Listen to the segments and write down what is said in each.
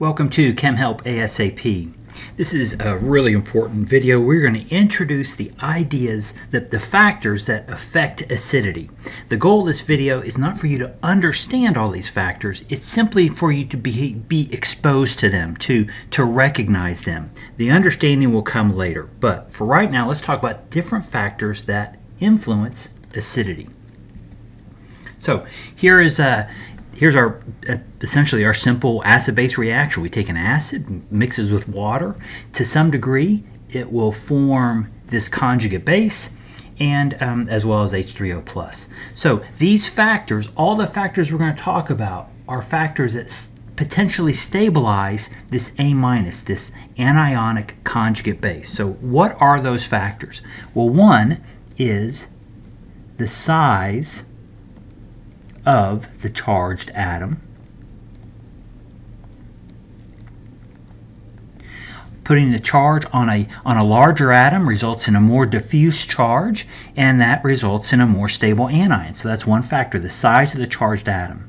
Welcome to ChemHelp ASAP. This is a really important video. We're going to introduce the ideas, the, the factors that affect acidity. The goal of this video is not for you to understand all these factors, it's simply for you to be, be exposed to them, to, to recognize them. The understanding will come later, but for right now, let's talk about different factors that influence acidity. So here is a here's our uh, essentially our simple acid-base reaction. We take an acid, mixes with water. To some degree, it will form this conjugate base and um, as well as H3O+. plus. So these factors, all the factors we're going to talk about are factors that potentially stabilize this A minus, this anionic conjugate base. So what are those factors? Well, one is the size of the charged atom. Putting the charge on a, on a larger atom results in a more diffuse charge, and that results in a more stable anion. So that's one factor, the size of the charged atom.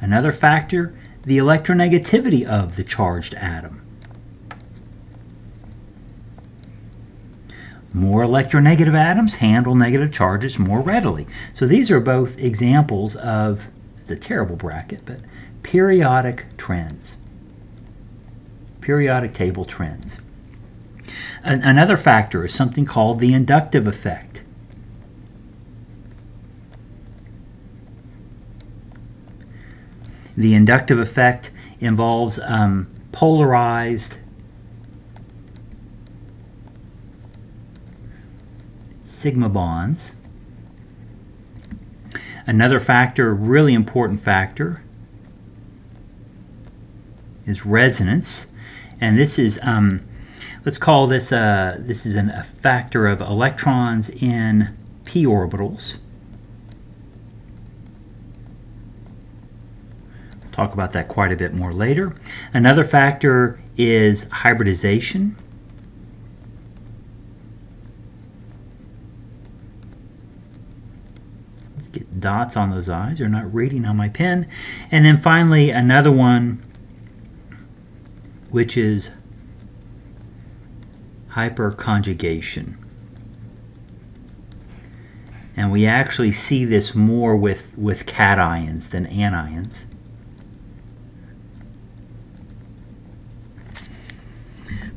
Another factor, the electronegativity of the charged atom. More electronegative atoms handle negative charges more readily. So these are both examples of, it's a terrible bracket, but periodic trends. Periodic table trends. An another factor is something called the inductive effect. The inductive effect involves um, polarized sigma bonds. Another factor, really important factor, is resonance. And this is, um, let's call this, uh, this is an, a factor of electrons in p orbitals. talk about that quite a bit more later. Another factor is hybridization. Let's get dots on those eyes. They're not reading on my pen. And then finally, another one, which is hyperconjugation. And we actually see this more with, with cations than anions.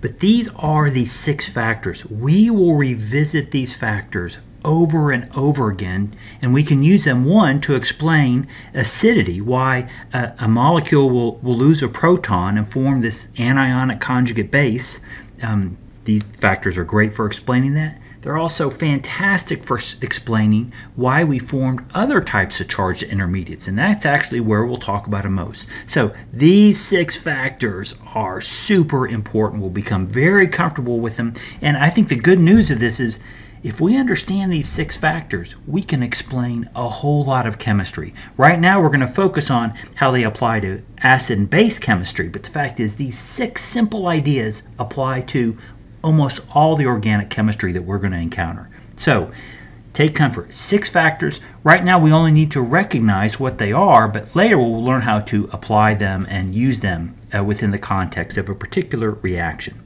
But these are the six factors. We will revisit these factors over and over again, and we can use them, one, to explain acidity, why a, a molecule will, will lose a proton and form this anionic conjugate base. Um, these factors are great for explaining that. They're also fantastic for explaining why we formed other types of charged intermediates, and that's actually where we'll talk about it most. So these six factors are super important. We'll become very comfortable with them, and I think the good news of this is if we understand these six factors, we can explain a whole lot of chemistry. Right now, we're going to focus on how they apply to acid and base chemistry, but the fact is, these six simple ideas apply to almost all the organic chemistry that we're going to encounter. So, take comfort. Six factors. Right now, we only need to recognize what they are, but later we'll learn how to apply them and use them uh, within the context of a particular reaction.